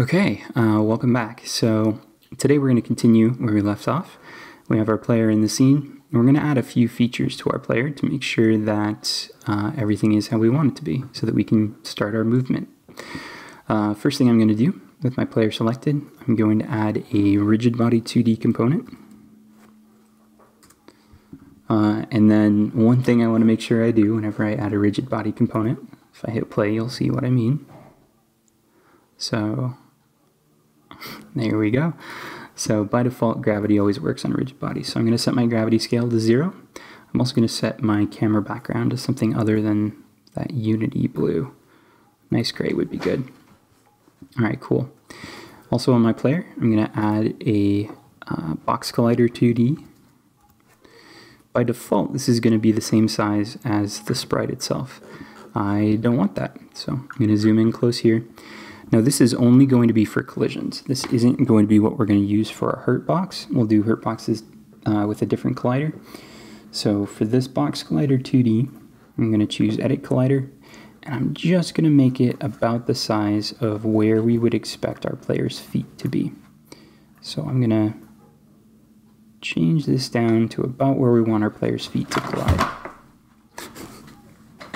Okay, uh, welcome back. So today we're going to continue where we left off. We have our player in the scene. We're going to add a few features to our player to make sure that uh, everything is how we want it to be so that we can start our movement. Uh, first thing I'm going to do with my player selected, I'm going to add a rigid body 2D component. Uh, and then one thing I want to make sure I do whenever I add a rigid body component, if I hit play, you'll see what I mean. So there we go. So by default, gravity always works on rigid bodies. So I'm going to set my gravity scale to zero. I'm also going to set my camera background to something other than that Unity blue. Nice gray would be good. All right, cool. Also on my player, I'm going to add a uh, box collider 2D. By default, this is going to be the same size as the sprite itself. I don't want that, so I'm going to zoom in close here. Now this is only going to be for collisions. This isn't going to be what we're going to use for our hurt box. We'll do hurt boxes uh, with a different collider. So for this box collider 2D, I'm going to choose edit collider and I'm just going to make it about the size of where we would expect our player's feet to be. So I'm going to change this down to about where we want our player's feet to collide.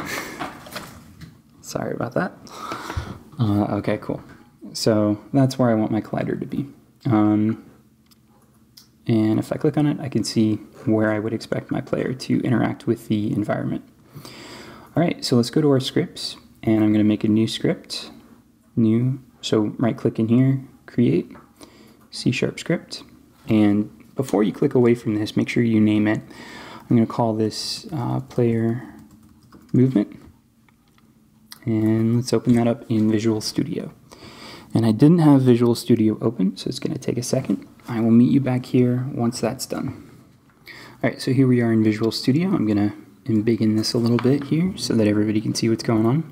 Sorry about that. Uh, okay, cool. So that's where I want my collider to be. Um, and if I click on it, I can see where I would expect my player to interact with the environment. All right, so let's go to our scripts, and I'm going to make a new script. New, so right click in here, create, C sharp script. And before you click away from this, make sure you name it. I'm going to call this uh, player movement and let's open that up in Visual Studio. And I didn't have Visual Studio open, so it's going to take a second. I will meet you back here once that's done. Alright, so here we are in Visual Studio. I'm going to embiggen this a little bit here so that everybody can see what's going on.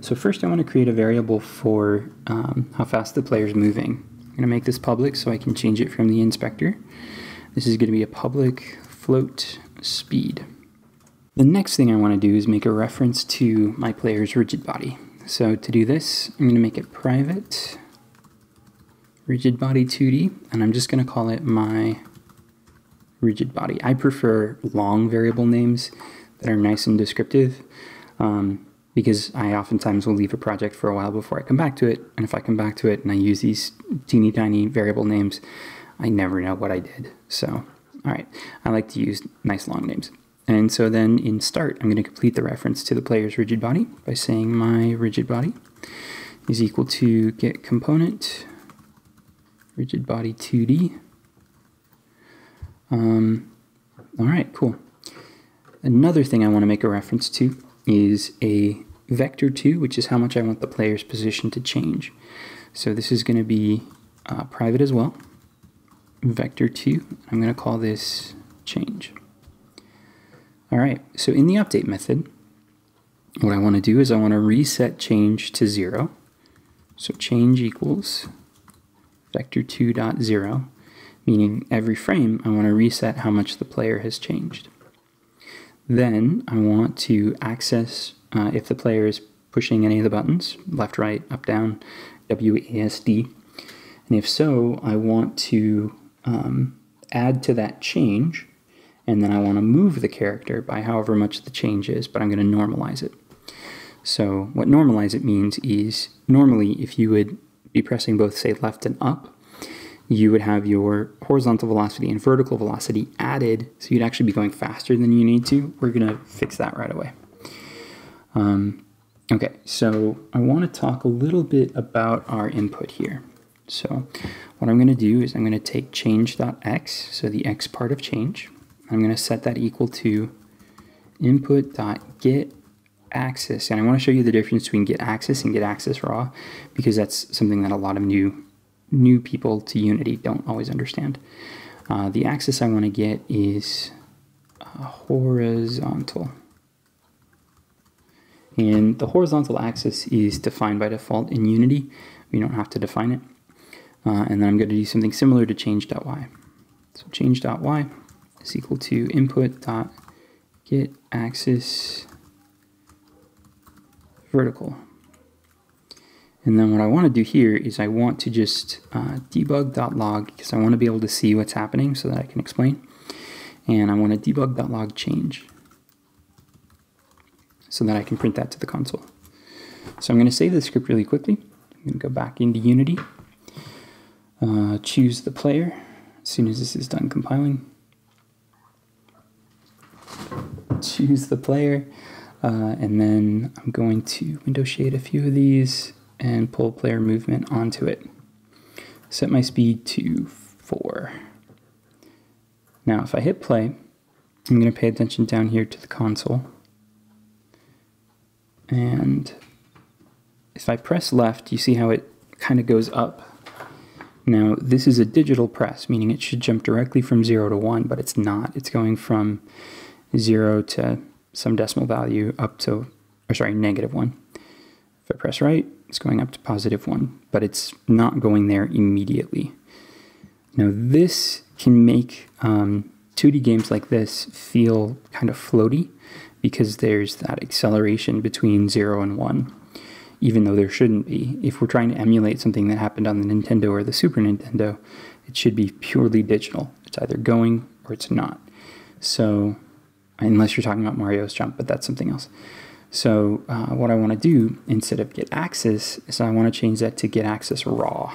So first I want to create a variable for um, how fast the player is moving. I'm going to make this public so I can change it from the inspector. This is going to be a public float speed. The next thing I want to do is make a reference to my player's rigid body. So to do this, I'm going to make it private rigid body 2D, and I'm just going to call it my rigid body. I prefer long variable names that are nice and descriptive um, because I oftentimes will leave a project for a while before I come back to it, and if I come back to it and I use these teeny tiny variable names, I never know what I did. So, all right, I like to use nice long names. And so then in start, I'm going to complete the reference to the player's rigid body by saying my rigid body is equal to get component rigid body 2D. Um, all right, cool. Another thing I want to make a reference to is a vector 2, which is how much I want the player's position to change. So this is going to be uh, private as well. Vector 2, I'm going to call this change. All right, so in the update method, what I want to do is I want to reset change to zero. So change equals vector2.0, meaning every frame I want to reset how much the player has changed. Then I want to access uh, if the player is pushing any of the buttons, left, right, up, down, WASD. And if so, I want to um, add to that change and then I want to move the character by however much the change is, but I'm going to normalize it. So what normalize it means is normally if you would be pressing both say left and up, you would have your horizontal velocity and vertical velocity added, so you'd actually be going faster than you need to. We're going to fix that right away. Um, okay, so I want to talk a little bit about our input here. So what I'm going to do is I'm going to take change.x, so the x part of change, I'm going to set that equal to input.get axis. And I want to show you the difference between get axis and get axis raw because that's something that a lot of new new people to Unity don't always understand. Uh, the axis I want to get is uh, horizontal. And the horizontal axis is defined by default in Unity. We don't have to define it. Uh, and then I'm going to do something similar to change.y. So change.y is equal to input dot get axis vertical. And then what I want to do here is I want to just uh, debug.log because I want to be able to see what's happening so that I can explain. And I want to debug.log change so that I can print that to the console. So I'm going to save the script really quickly. I'm going to go back into Unity, uh, choose the player as soon as this is done compiling. Choose the player, uh, and then I'm going to window shade a few of these and pull player movement onto it. Set my speed to 4. Now if I hit play, I'm going to pay attention down here to the console. And if I press left, you see how it kind of goes up. Now this is a digital press, meaning it should jump directly from 0 to 1, but it's not. It's going from 0 to some decimal value up to, or sorry, negative 1. If I press right, it's going up to positive 1, but it's not going there immediately. Now this can make um, 2D games like this feel kind of floaty because there's that acceleration between 0 and 1, even though there shouldn't be. If we're trying to emulate something that happened on the Nintendo or the Super Nintendo, it should be purely digital. It's either going or it's not. So, unless you're talking about Mario's jump, but that's something else. So uh, what I want to do instead of get axis is I want to change that to get axis raw.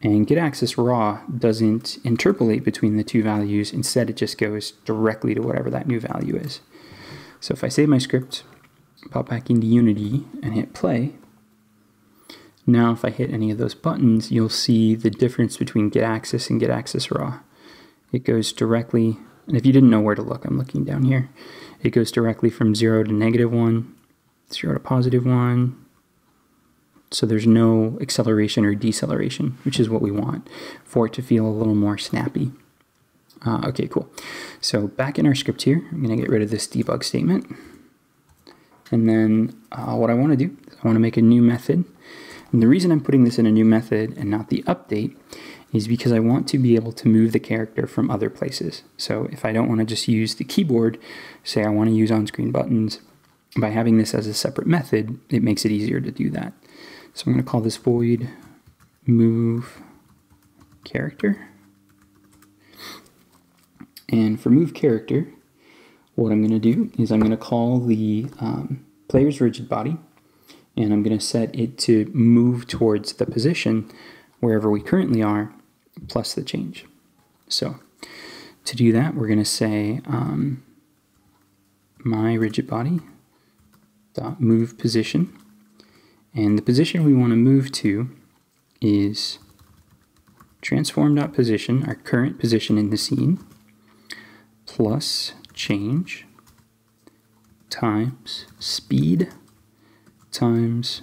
And get axis raw doesn't interpolate between the two values. Instead, it just goes directly to whatever that new value is. So if I save my script, pop back into Unity and hit play, now if I hit any of those buttons, you'll see the difference between get axis and get axis raw. It goes directly, and if you didn't know where to look, I'm looking down here it goes directly from 0 to negative 1, 0 to positive 1. So there's no acceleration or deceleration, which is what we want for it to feel a little more snappy. Uh, okay, cool. So back in our script here, I'm going to get rid of this debug statement. And then uh, what I want to do is I want to make a new method. And the reason I'm putting this in a new method and not the update is because I want to be able to move the character from other places. So if I don't want to just use the keyboard, say I want to use on-screen buttons, by having this as a separate method, it makes it easier to do that. So I'm going to call this void move character. And for move character, what I'm going to do is I'm going to call the um, player's rigid body, and I'm going to set it to move towards the position wherever we currently are plus the change. So to do that, we're going to say um, my rigid body dot move position. And the position we want to move to is transform dot position, our current position in the scene, plus change times speed times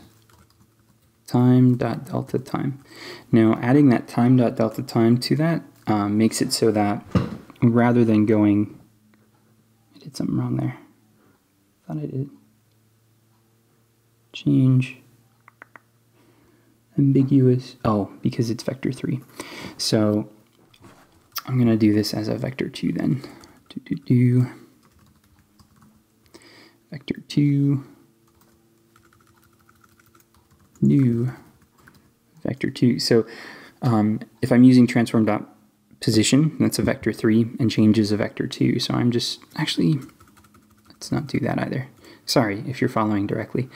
time dot delta time. Now adding that time dot delta time to that um, makes it so that rather than going, I did something wrong there. Thought I did. Change ambiguous. Oh, because it's vector 3. So I'm going to do this as a vector 2 then. Do, do, do. Vector 2 new vector 2. So um, if I'm using transform dot position, that's a vector 3, and change is a vector 2. So I'm just, actually, let's not do that either. Sorry if you're following directly.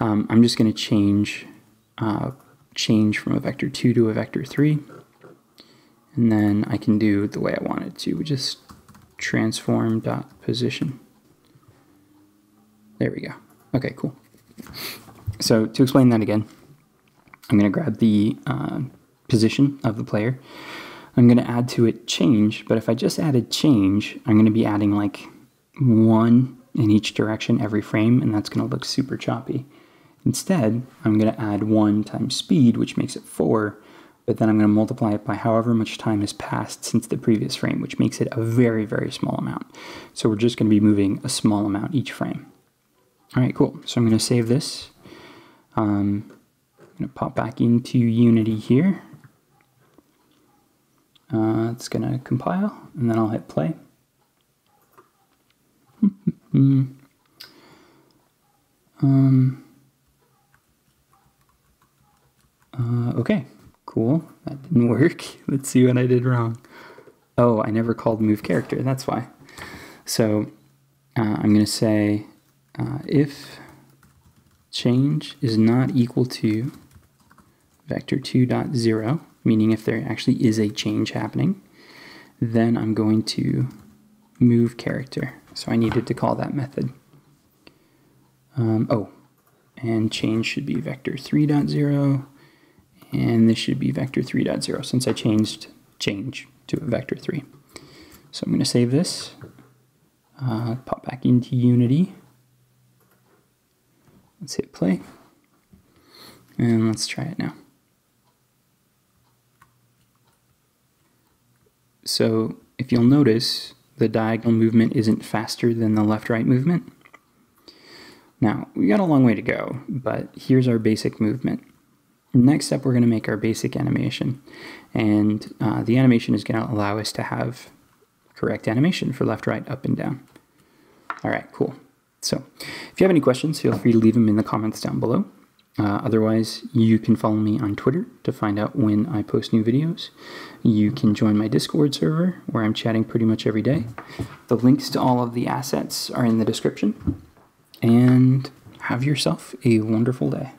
Um, I'm just going to change uh, change from a vector 2 to a vector 3. And then I can do the way I want it to, which is transform dot position. There we go. Okay, cool. So to explain that again, I'm going to grab the uh, position of the player. I'm going to add to it change, but if I just added change, I'm going to be adding like one in each direction every frame, and that's going to look super choppy. Instead, I'm going to add 1 times speed, which makes it 4, but then I'm going to multiply it by however much time has passed since the previous frame, which makes it a very, very small amount. So we're just going to be moving a small amount each frame. All right, cool. So I'm going to save this um, I'm going to pop back into Unity here. Uh, it's going to compile, and then I'll hit play. um, Uh, okay, cool. That didn't work. Let's see what I did wrong. Oh, I never called move character. That's why. So uh, I'm going to say uh, if change is not equal to vector 2.0, meaning if there actually is a change happening, then I'm going to move character. So I needed to call that method. Um, oh, and change should be vector 3.0, and this should be vector 3.0 since I changed change to a vector 3. So I'm going to save this, uh, pop back into Unity. Let's hit play, and let's try it now. So if you'll notice, the diagonal movement isn't faster than the left-right movement. Now, we got a long way to go, but here's our basic movement. Next up, we're going to make our basic animation. And uh, the animation is going to allow us to have correct animation for left, right, up, and down. All right, cool. So if you have any questions, feel free to leave them in the comments down below. Uh, otherwise, you can follow me on Twitter to find out when I post new videos. You can join my Discord server where I'm chatting pretty much every day. The links to all of the assets are in the description. And have yourself a wonderful day.